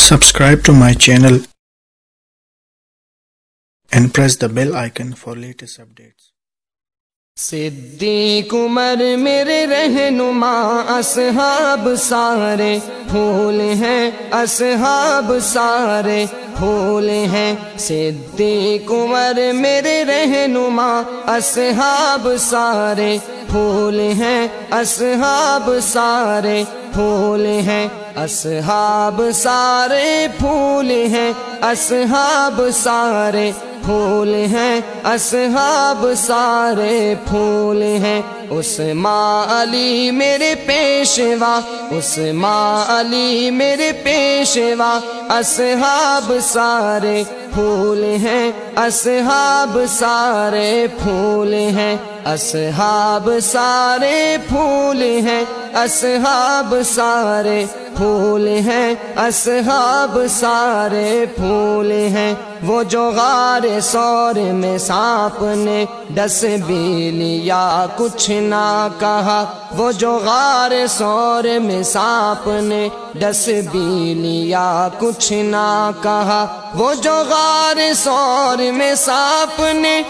Subscribe to my channel and press the bell icon for latest updates. Siddique Umar मेरे रहनुमा असहाब सारे फूल हैं असहाब सारे फूल हैं सिद्दीक उमर मेरे रहनुमा असहाब सारे फूल हैं असहाब सारे फूल हैं असहाब सारे, फूल हैं असहाब सारे फूल हैं असहाब सारे, फूल हैं उस माँ अली मेरे पेशवा, उस माँ अली मेरे पेशवा, असहाब सारे, फूल हैं असहाब सारे, फूल हैं असहाब सारे फूल हैं, असहाब सारे फूल हैं, असहाब सारे फूल हैं। वो जो गार सौर में सांप ने डस भी लिया, कुछ ना कहा। वो जो गार सौर में सांप ने डस भी लिया, कुछ ना कहा। वो जो गार सौर में सांप ने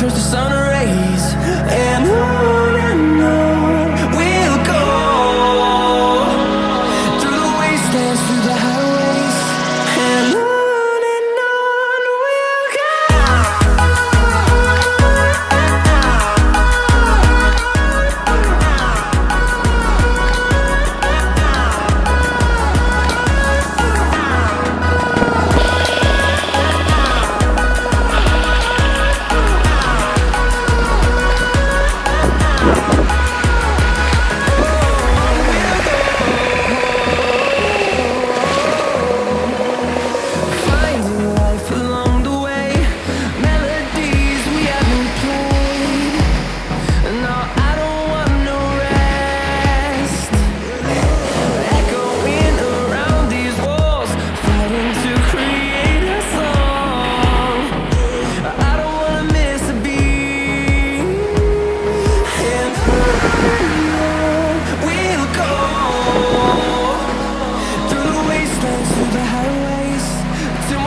turns to sun